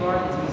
Lord and